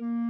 you